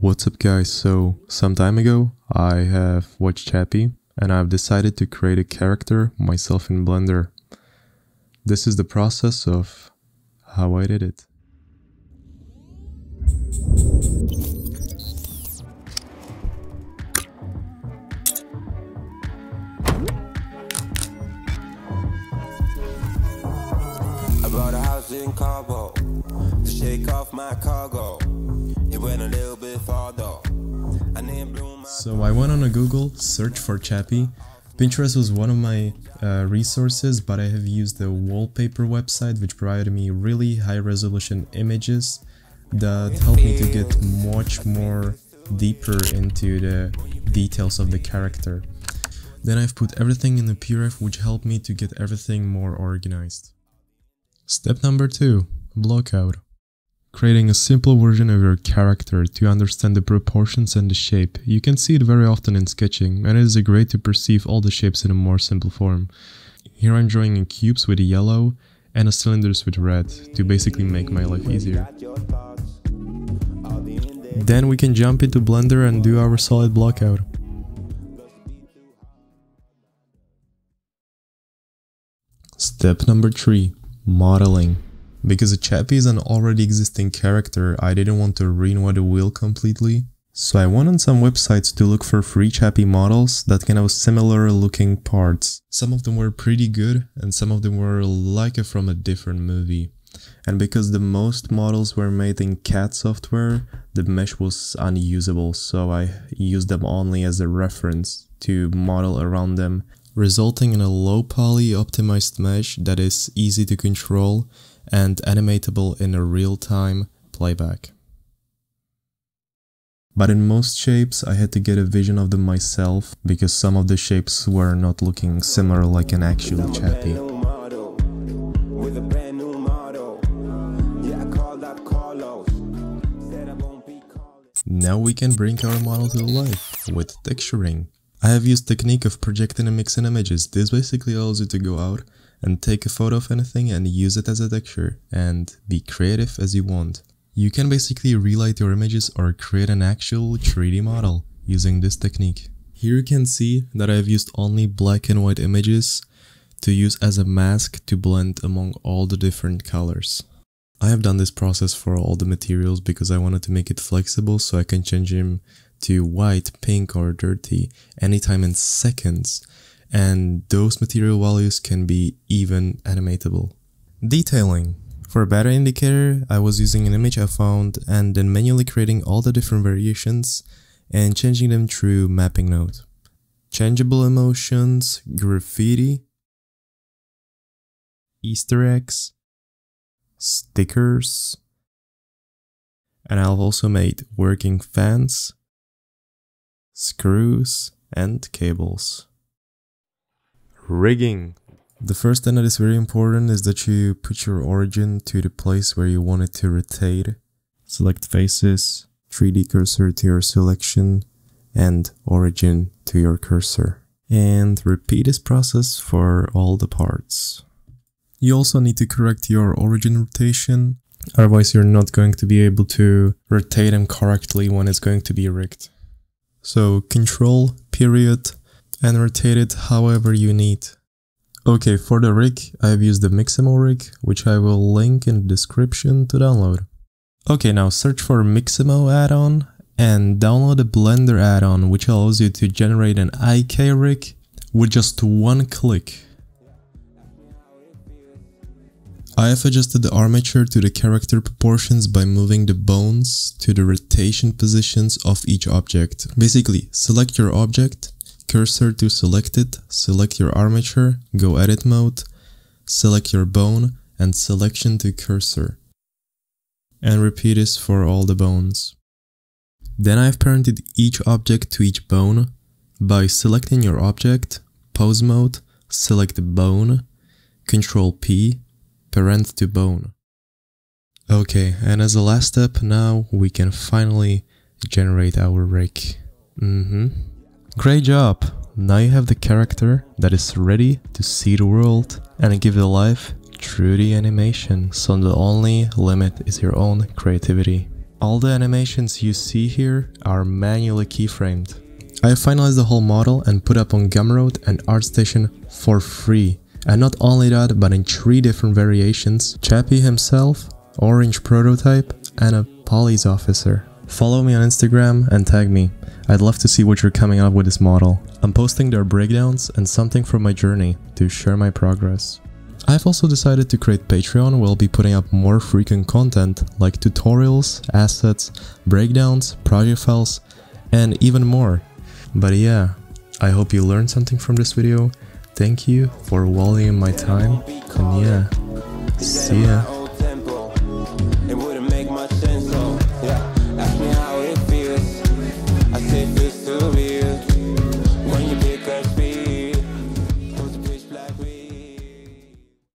What's up guys, so some time ago I have watched Chappie and I've decided to create a character myself in Blender. This is the process of how I did it. Shake off my cargo. It went a little bit. So I went on a Google search for Chappie. Pinterest was one of my uh, resources, but I have used the wallpaper website which provided me really high resolution images that helped me to get much more deeper into the details of the character. Then I've put everything in the PureRef which helped me to get everything more organized. Step number 2. Blockout. Creating a simple version of your character to understand the proportions and the shape. You can see it very often in sketching, and it is great to perceive all the shapes in a more simple form. Here I'm drawing in cubes with yellow and a cylinders with red to basically make my life easier. Then we can jump into Blender and do our solid blockout. Step number 3. Modeling. Because Chappie is an already existing character, I didn't want to reinvent the wheel completely. So I went on some websites to look for free Chappie models that can have similar looking parts. Some of them were pretty good and some of them were like from a different movie. And because the most models were made in CAD software, the mesh was unusable, so I used them only as a reference to model around them, resulting in a low poly optimized mesh that is easy to control and animatable in a real-time playback. But in most shapes I had to get a vision of them myself because some of the shapes were not looking similar like an actual Chappie. model with a brand new model. Yeah, I called up Carlos. Said I won't be calling. Now we can bring our model to life with texturing. I have used technique of projecting and mixing images. This basically allows you to go out and take a photo of anything and use it as a texture and be creative as you want. You can basically relight your images or create an actual 3D model using this technique. Here you can see that I have used only black and white images to use as a mask to blend among all the different colors. I have done this process for all the materials because I wanted to make it flexible so I can change them to white, pink or dirty anytime in seconds and those material values can be even animatable. Detailing. For a better indicator, I was using an image I found and then manually creating all the different variations and changing them through mapping node. Changeable emotions, graffiti, Easter eggs, stickers, and I've also made working fans, screws, and cables. Rigging. The first thing that is very important is that you put your origin to the place where you want it to rotate. Select faces, 3D cursor to your selection, and origin to your cursor. And repeat this process for all the parts. You also need to correct your origin rotation, otherwise you're not going to be able to rotate them correctly when it's going to be rigged. So control, period, and rotate it however you need. Okay, for the rig, I've used the Mixamo rig, which I will link in the description to download. Okay, now search for Mixamo add-on and download the Blender add-on, which allows you to generate an IK rig with just one click. I have adjusted the armature to the character proportions by moving the bones to the rotation positions of each object. Basically, select your object, cursor to select it, select your armature, go edit mode, select your bone, and selection to cursor. And repeat this for all the bones. Then I've parented each object to each bone by selecting your object, pose mode, select the bone, control P, parent to bone. Okay, and as a last step now we can finally generate our rig. Mm-hmm. Great job! Now you have the character that is ready to see the world and give it life through the animation, so the only limit is your own creativity. All the animations you see here are manually keyframed. I finalized the whole model and put up on Gumroad and ArtStation for free. And not only that, but in three different variations, Chappie himself, Orange Prototype, and a police officer. Follow me on Instagram and tag me. I'd love to see what you're coming up with this model. I'm posting their breakdowns and something from my journey to share my progress. I've also decided to create Patreon where I'll be putting up more frequent content like tutorials, assets, breakdowns, project files, and even more. But yeah, I hope you learned something from this video. Thank you for valuing my time and yeah, see ya.